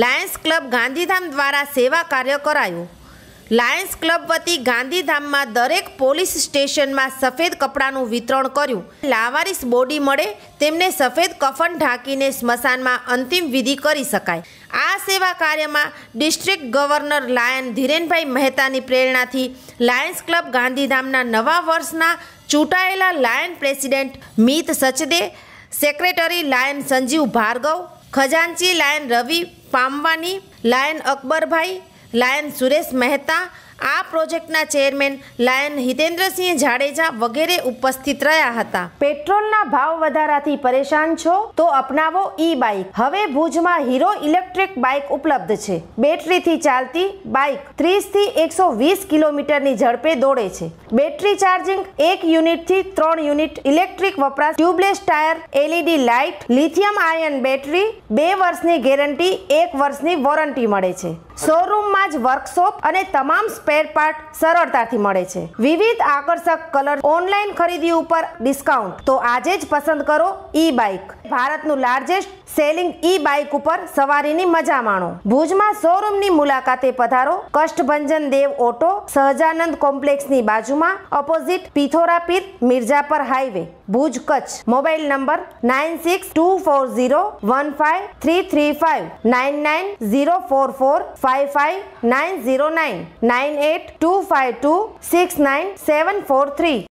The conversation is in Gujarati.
લાયન્સ ક્લબ ગાંધીધામ દ્વારા સેવા કાર્ય કરાયું. લાયન્સ ક્લબ વતી ગાંધીધામમાં દરેક પોલીસ સ્ટેશનમાં સફેદ કપડાનું વિતરણ કર્યું. લાવારીસ બોડી મળે તેમને સફેદ કફન ઢાંકીને સ્મશાનમાં અંતિમ વિધિ કરી શકાય. આ સેવા કાર્યમાં ડિસ્ટ્રિક્ટ ગવર્નર લાયન ધીરેનભાઈ મહેતાની પ્રેરણાથી લાયન્સ ક્લબ ગાંધીધામના નવા વર્ષના ચૂંટાયેલા lion president Mit Sachde, secretary lion Sanjeev Bhargav ખજાનચી lion Ravi Pamwani lion Akbarbhai lion Suresh Mehta આ પ્રોજેક્ટના ચેરમેન લાયન હિતેન્દ્રસિંહ જાડેજા વગેરે ઉપસ્થિત રહ્યા હતા. પેટ્રોલના ભાવ વધારાથી પરેશાન છો તો અપનાવો ઈ બાઇક હવે ભુજમાં હીરો ઇલેક્ટ્રિક બાઇક ઉપલબ્ધ છે. બેટરીથી ચાલતી બાઇક ત્રીસથી એકસો વીસ કિલોમીટરની ઝડપે દોડે છે. બેટરી ચાર્જિંગ એક યુનિટથી ત્રણ યુનિટ ઇલેક્ટ્રિક વપરાશ. Tubeless tyre, LED light, lithium ion battery, બે વર્ષની ગેરંટી, એક વર્ષની વોરંટી મળે છે. શોરૂમમાં જ વર્કશોપ અને તમામ સ્પેર પાર્ટ સરળતાથી મળે છે. વિવિધ આકર્ષક કલર ઓનલાઈન ખરીદી ઉપર ડિસ્કાઉન્ટ. તો આજે જ પસંદ કરો ઈ બાઇક ભારતનું લાર્જેસ્ટ સેલિંગ ઈ બાઇક ઉપર સવારીની મજા માણો. ભુજમાં શોરૂમની મુલાકાતે પધારો કષ્ટભંજન દેવ ઓટો સહજાનંદ કોમ્પ્લેક્સની બાજુમાં opposite Pithorapir Mirjapar highway Bhuj Kutch. Mobile number nine six two four zero one five three three five nine nine zero four four five five nine zero nine nine 9825269743